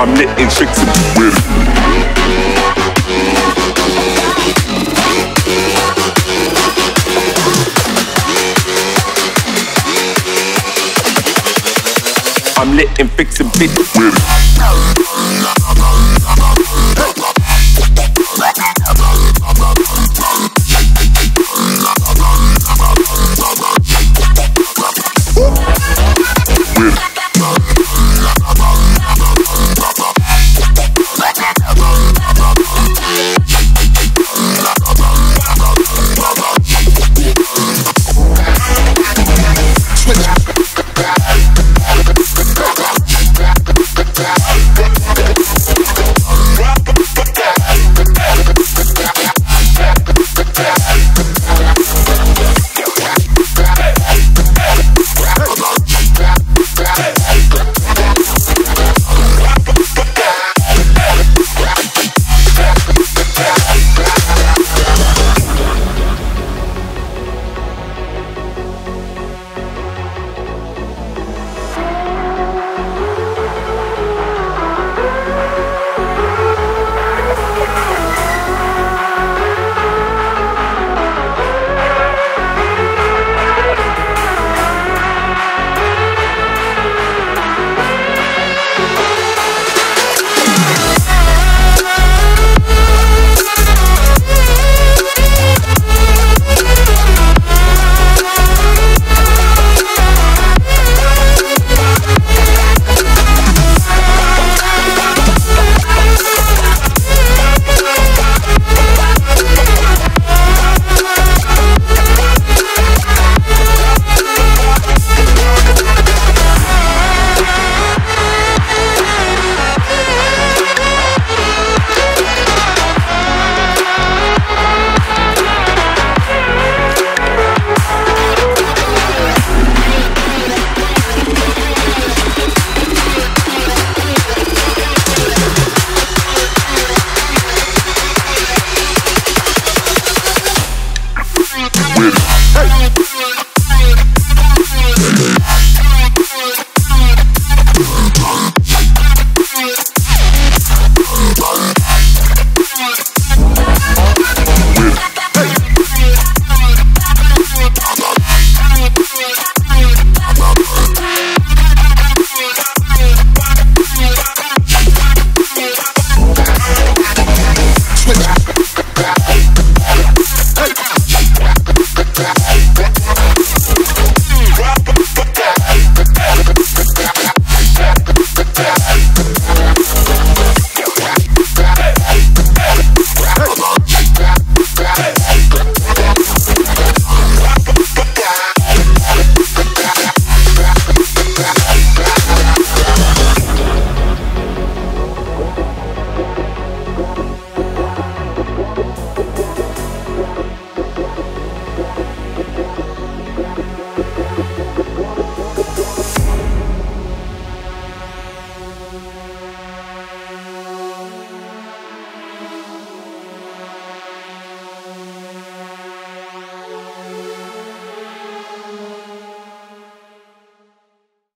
I'm lit and fixing with it. I'm lit and fixing bitches with it. With it. with it. Hey.